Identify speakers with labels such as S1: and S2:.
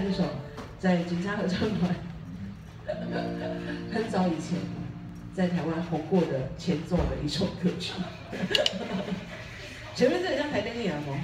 S1: 这首在警察合唱团很早以前在台湾红过的前奏的一首歌曲，前面这像台灯一样红。